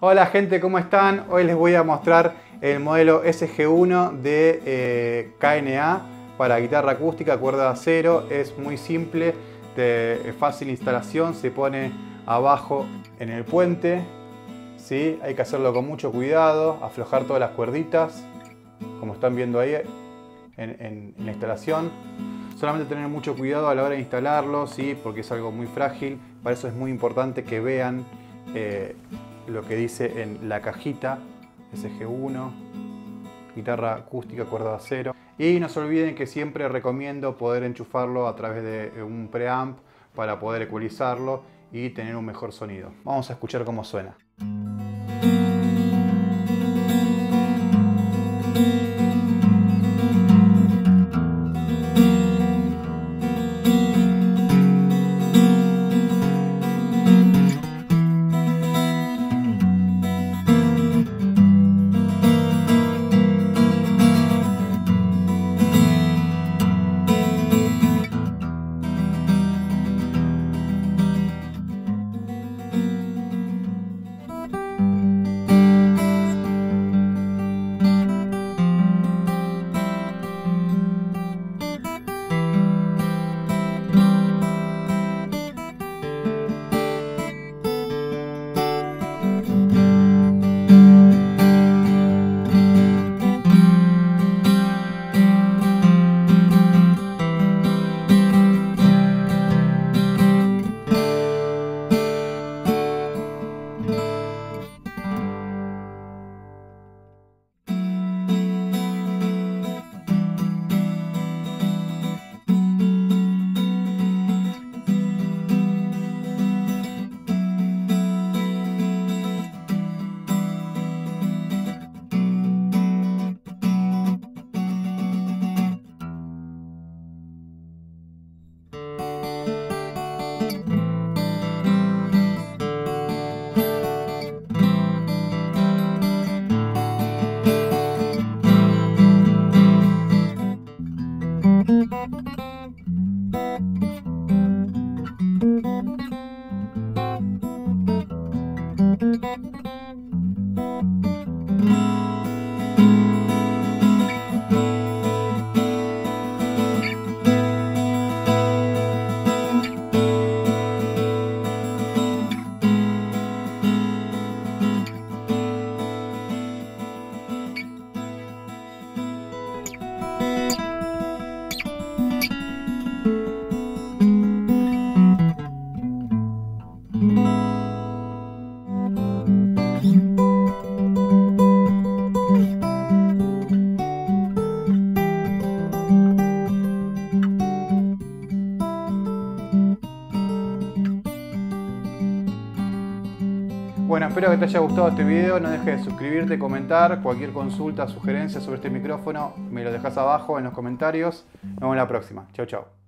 Hola gente, ¿cómo están? Hoy les voy a mostrar el modelo SG1 de eh, KNA para guitarra acústica, cuerda de acero. Es muy simple, de fácil instalación, se pone abajo en el puente. ¿sí? Hay que hacerlo con mucho cuidado, aflojar todas las cuerditas, como están viendo ahí en, la instalación. Solamente tener mucho cuidado a la hora de instalarlo, ¿sí? porque es algo muy frágil. Para eso es muy importante que vean eh, lo que dice en la cajita SG1, guitarra acústica, cuerda acero. Y no se olviden que siempre recomiendo poder enchufarlo a través de un preamp para poder ecualizarlo y tener un mejor sonido. Vamos a escuchar cómo suena. Bueno, espero que te haya gustado este video. No dejes de suscribirte, comentar. Cualquier consulta, sugerencia sobre este micrófono, me lo dejas abajo en los comentarios. Nos vemos en la próxima. Chau, chau.